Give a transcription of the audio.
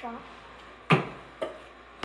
drop